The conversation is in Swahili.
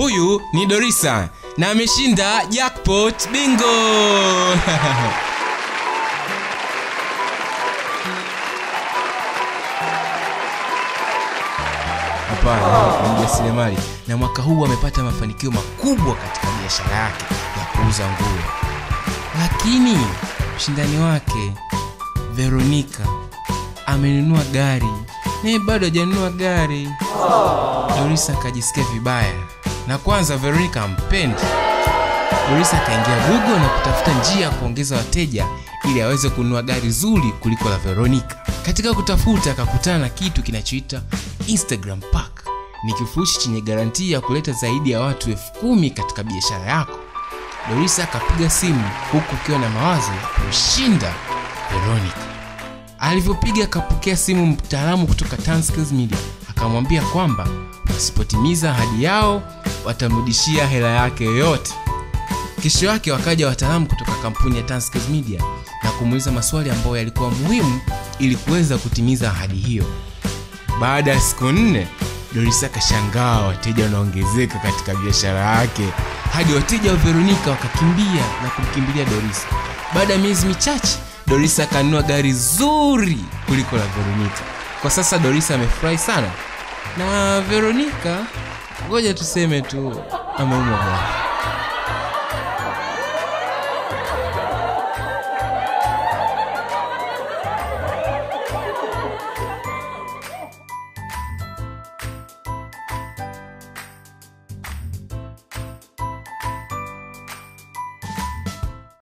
huyu ni dorisa na ameshinda jackpot bingo. Hapana mjasiriamali. Na mwaka huu amepata mafanikio makubwa katika biashara yake ya kuuza nguo. Lakini mshindani wake veronika amenunua gari. Naye bado hajanunua gari. Dorisa akajisikia vibaya na kwanza Veronica Mpendi. Boris akaingia google na kutafuta njia ya kuongeza wateja ili aweze kununua gari zuri kuliko la Veronica. katika kutafuta akakutana na kitu kinachoita instagram pack ni kifurushi chenye garantii ya kuleta zaidi ya watu elfu kumi katika biashara yako dorisa akapiga simu huku akiwa na mawazo ya veronica alivyopiga akapokea simu mtaalamu kutoka Tanskills Media akamwambia kwamba wasipotimiza ahadi yao watamrudishia hela yake yoyote kesho yake wakaja wataalamu kutoka kampuni ya Tanskills Media na kumuuliza maswali ambayo yalikuwa muhimu ili kuweza kutimiza ahadi hiyo. Baada ya siku nne dorisa akashangaa wateja wanaongezeka katika biashara yake. Hadi wateja wa veronika wakakimbia na kumkimbilia dorisa. Baada ya miezi michache dorisa akanunua gari zuri kuliko la veronika kwa sasa dorisa amefurahi sana. Na veronika ngoja tuseme tu ameumwa gari